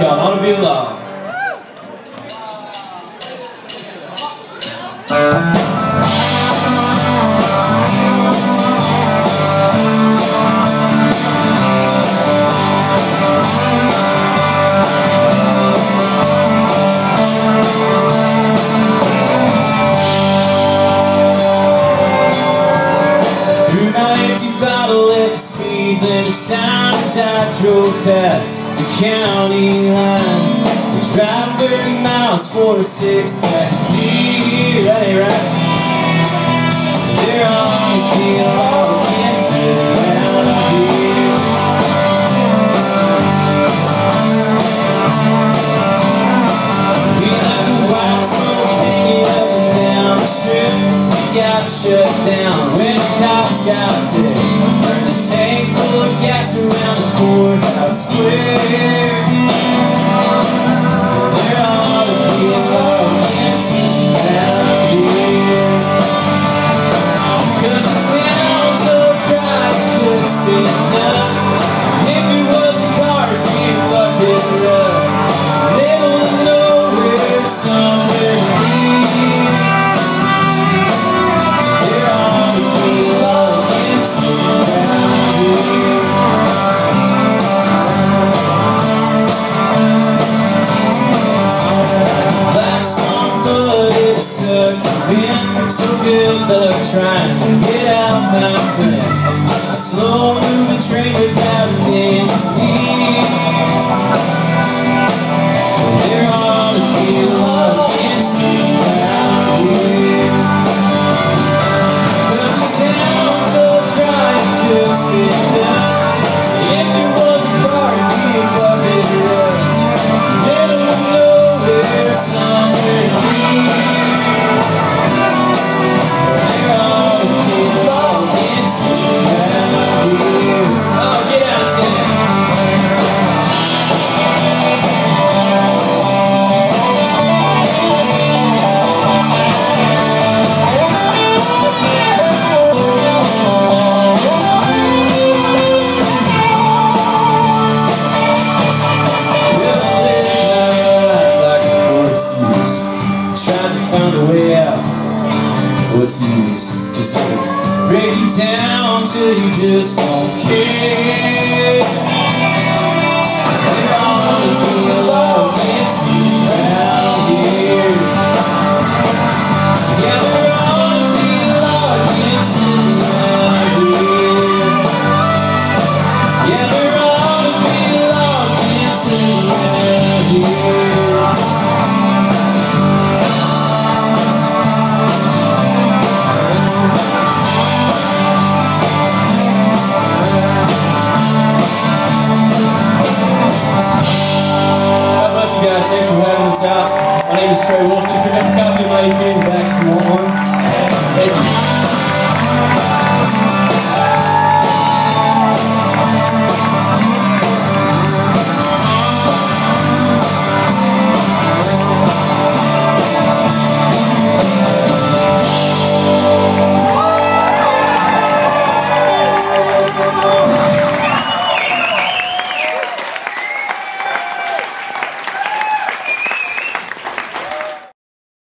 called Ought to Be Love. Empty bottle at speed Then it sound as I drove past county line. We drive 30 miles for a six-pack beer That ain't right They're on the here. We the white smoke hanging up and down the strip. We got shut down. When the cops got there gas around the courthouse square in the trying Just break it down till you just don't care. 박수